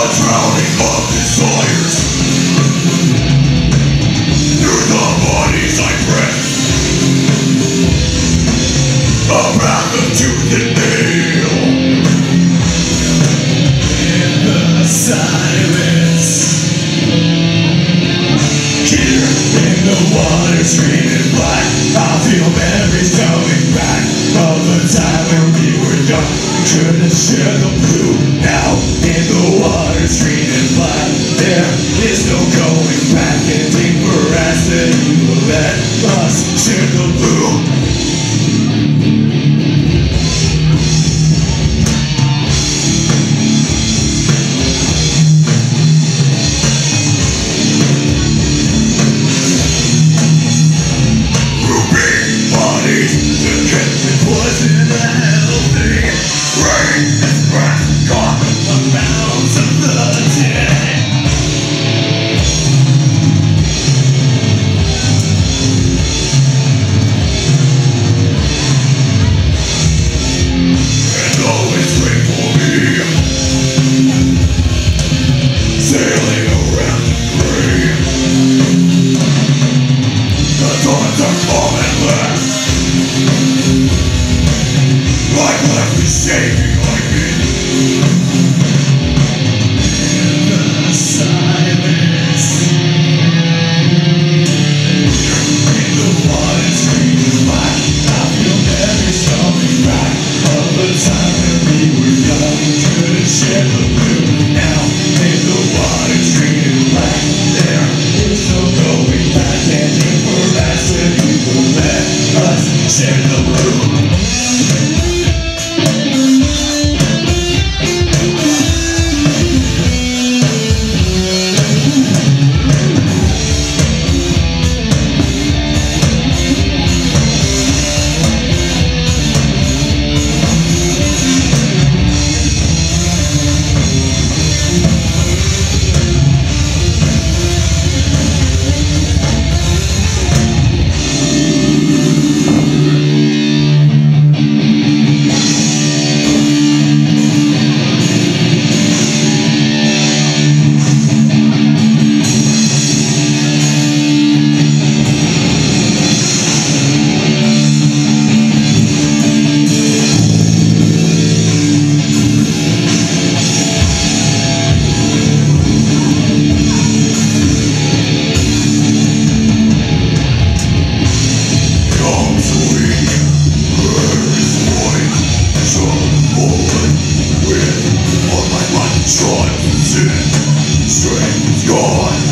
a drowning of desires. You're the bodies I A tooth and nail is There is no going back. And deeper as you let us share the blue necessary. gone.